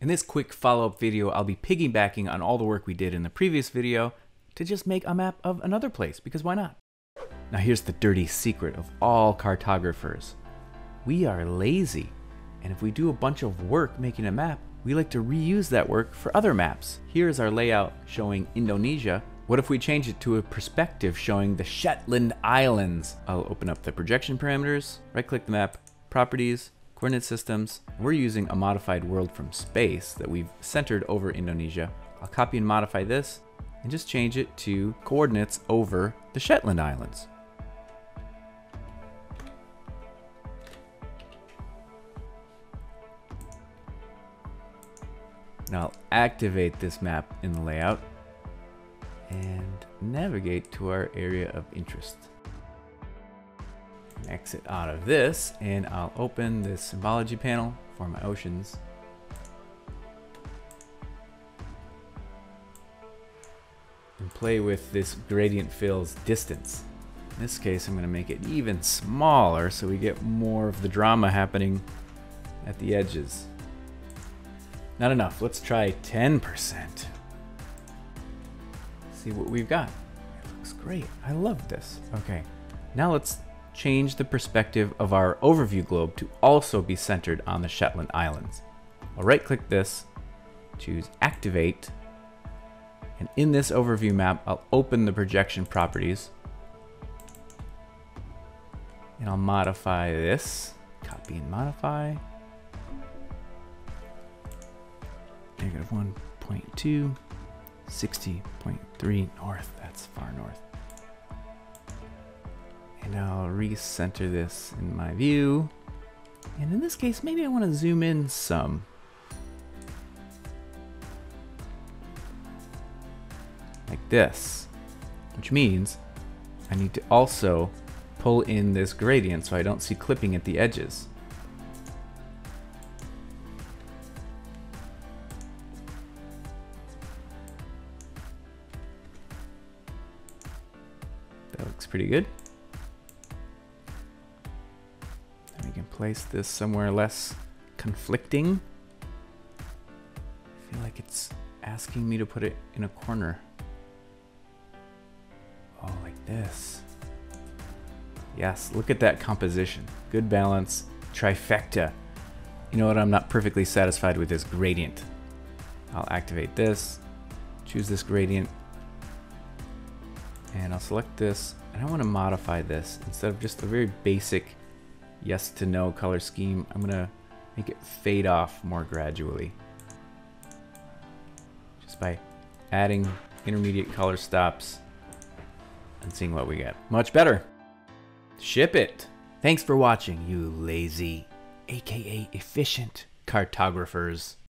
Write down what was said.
In this quick follow-up video, I'll be piggybacking on all the work we did in the previous video to just make a map of another place, because why not? Now here's the dirty secret of all cartographers. We are lazy, and if we do a bunch of work making a map, we like to reuse that work for other maps. Here's our layout showing Indonesia. What if we change it to a perspective showing the Shetland Islands? I'll open up the projection parameters, right click the map, properties, coordinate systems. We're using a modified world from space that we've centered over Indonesia. I'll copy and modify this and just change it to coordinates over the Shetland Islands. Now I'll activate this map in the layout and navigate to our area of interest. Exit out of this and I'll open the symbology panel for my oceans. And play with this gradient fills distance. In this case, I'm going to make it even smaller so we get more of the drama happening at the edges. Not enough. Let's try 10%. See what we've got. It looks great. I love this. Okay. Now let's change the perspective of our overview globe to also be centered on the Shetland Islands. I'll right click this, choose activate, and in this overview map, I'll open the projection properties and I'll modify this, copy and modify, negative 1.2, 60.3 north. That's far north. And I'll recenter this in my view. And in this case, maybe I want to zoom in some. Like this. Which means I need to also pull in this gradient so I don't see clipping at the edges. That looks pretty good. Place this somewhere less conflicting. I feel like it's asking me to put it in a corner. Oh, like this. Yes, look at that composition. Good balance, trifecta. You know what I'm not perfectly satisfied with this gradient. I'll activate this, choose this gradient, and I'll select this, and I want to modify this. Instead of just a very basic yes to no color scheme, I'm going to make it fade off more gradually. Just by adding intermediate color stops and seeing what we get. Much better. Ship it. Thanks for watching, you lazy, aka efficient cartographers.